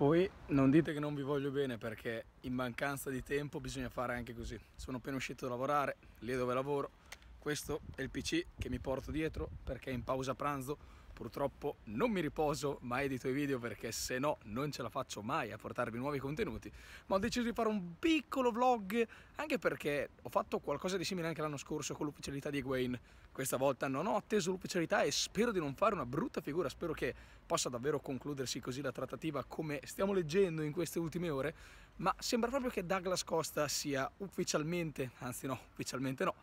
Poi non dite che non vi voglio bene perché in mancanza di tempo bisogna fare anche così. Sono appena uscito da lavorare, lì dove lavoro. Questo è il PC che mi porto dietro perché in pausa pranzo Purtroppo non mi riposo, ma edito i video perché se no non ce la faccio mai a portarvi nuovi contenuti, ma ho deciso di fare un piccolo vlog anche perché ho fatto qualcosa di simile anche l'anno scorso con l'ufficialità di Egwene. Questa volta non ho atteso l'ufficialità e spero di non fare una brutta figura, spero che possa davvero concludersi così la trattativa come stiamo leggendo in queste ultime ore, ma sembra proprio che Douglas Costa sia ufficialmente, anzi no, ufficialmente no,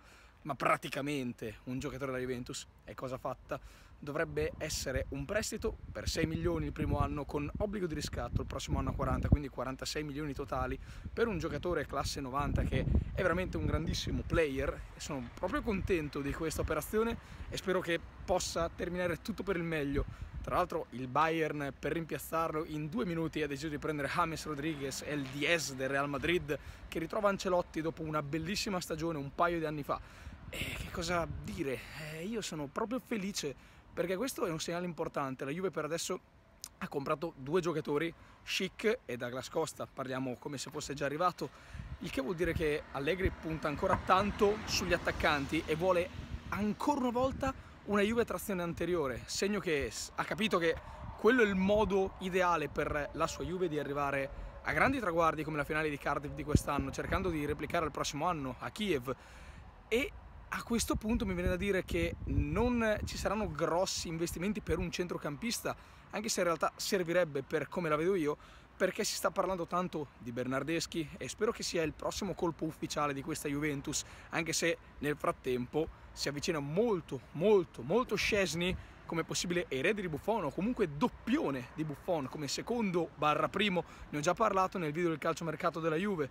ma praticamente un giocatore da Juventus. È cosa fatta. Dovrebbe essere un prestito per 6 milioni il primo anno con obbligo di riscatto il prossimo anno a 40, quindi 46 milioni totali per un giocatore classe 90 che è veramente un grandissimo player. Sono proprio contento di questa operazione e spero che possa terminare tutto per il meglio. Tra l'altro il Bayern per rimpiazzarlo in due minuti ha deciso di prendere James Rodriguez e il Diez del Real Madrid che ritrova Ancelotti dopo una bellissima stagione un paio di anni fa e che cosa dire? Eh, io sono proprio felice perché questo è un segnale importante. La Juve per adesso ha comprato due giocatori, Chic e Douglas Costa, parliamo come se fosse già arrivato, il che vuol dire che Allegri punta ancora tanto sugli attaccanti e vuole ancora una volta una Juve trazione anteriore, segno che ha capito che quello è il modo ideale per la sua Juve di arrivare a grandi traguardi come la finale di Cardiff di quest'anno, cercando di replicare il prossimo anno a Kiev e a questo punto mi viene da dire che non ci saranno grossi investimenti per un centrocampista, anche se in realtà servirebbe per come la vedo io, perché si sta parlando tanto di Bernardeschi e spero che sia il prossimo colpo ufficiale di questa Juventus, anche se nel frattempo si avvicina molto, molto, molto Scesni come possibile erede di Buffon o comunque doppione di Buffon come secondo barra primo, ne ho già parlato nel video del calciomercato della Juve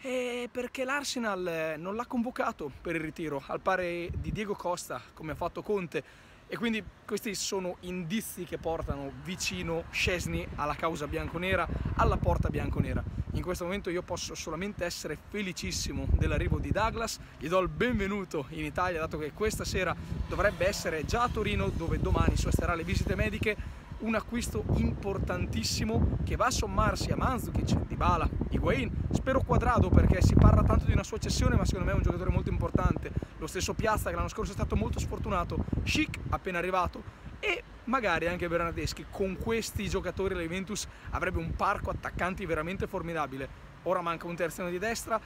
e perché l'Arsenal eh, non l'ha convocato per il ritiro, al pari di Diego Costa, come ha fatto Conte, e quindi questi sono indizi che portano vicino Scesni alla causa bianconera, alla porta bianconera. In questo momento io posso solamente essere felicissimo dell'arrivo di Douglas, gli do il benvenuto in Italia dato che questa sera dovrebbe essere già a Torino dove domani sosterrà le visite mediche un acquisto importantissimo che va a sommarsi a Mandzukic, Dybala, Higuain, spero Quadrado perché si parla tanto di una sua cessione ma secondo me è un giocatore molto importante, lo stesso Piazza che l'anno scorso è stato molto sfortunato, Chic appena arrivato e magari anche Bernardeschi, con questi giocatori la Juventus avrebbe un parco attaccanti veramente formidabile, ora manca un terzino di destra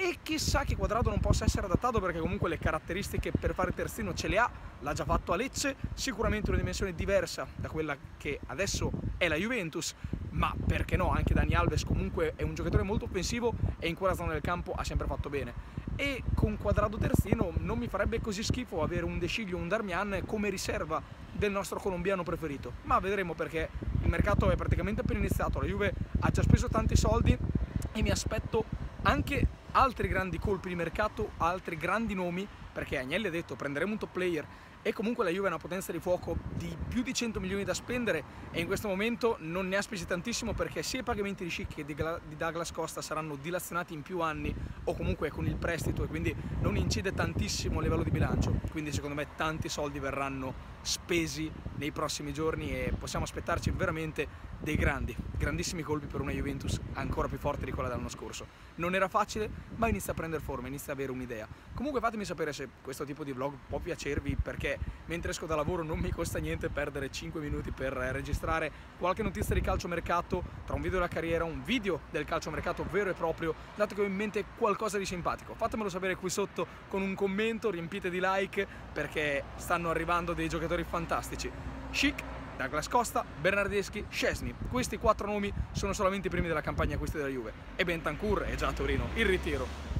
e chissà che Quadrado non possa essere adattato perché comunque le caratteristiche per fare terzino ce le ha, l'ha già fatto a Lecce, sicuramente una dimensione diversa da quella che adesso è la Juventus, ma perché no, anche Dani Alves comunque è un giocatore molto offensivo e in quella zona del campo ha sempre fatto bene. E con Quadrado terzino non mi farebbe così schifo avere un De Sciglio o un Darmian come riserva del nostro colombiano preferito, ma vedremo perché il mercato è praticamente appena iniziato, la Juve ha già speso tanti soldi e mi aspetto anche altri grandi colpi di mercato, altri grandi nomi, perché Agnelli ha detto prenderemo un top player e comunque la Juve ha una potenza di fuoco di più di 100 milioni da spendere e in questo momento non ne ha spesi tantissimo perché sia i pagamenti di Schick che di Douglas Costa saranno dilazionati in più anni o comunque con il prestito e quindi non incide tantissimo a livello di bilancio quindi secondo me tanti soldi verranno spesi nei prossimi giorni e possiamo aspettarci veramente dei grandi, grandissimi colpi per una Juventus ancora più forte di quella dell'anno scorso. Non era facile, ma inizia a prendere forma, inizia ad avere un'idea. Comunque fatemi sapere se questo tipo di vlog può piacervi perché mentre esco da lavoro non mi costa niente perdere 5 minuti per registrare qualche notizia di calciomercato tra un video della carriera, un video del calciomercato vero e proprio, dato che ho in mente qualcosa di simpatico. Fatemelo sapere qui sotto con un commento, riempite di like perché stanno arrivando dei giocatori fantastici. Chic Douglas Costa, Bernardeschi, Scesni. Questi quattro nomi sono solamente i primi della campagna acquisti della Juve. E Bentancur è già a Torino, il ritiro.